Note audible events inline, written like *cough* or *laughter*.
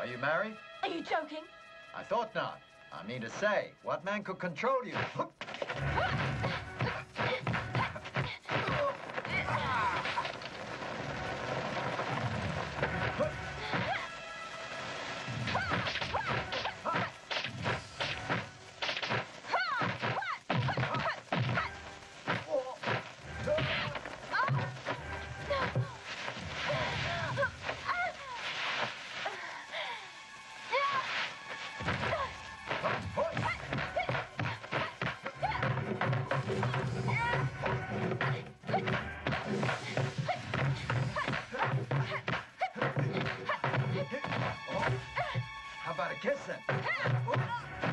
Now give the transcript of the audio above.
Are you married? Are you joking? I thought not. I mean to say, what man could control you? *laughs* Oh. How about a kiss then? Oh.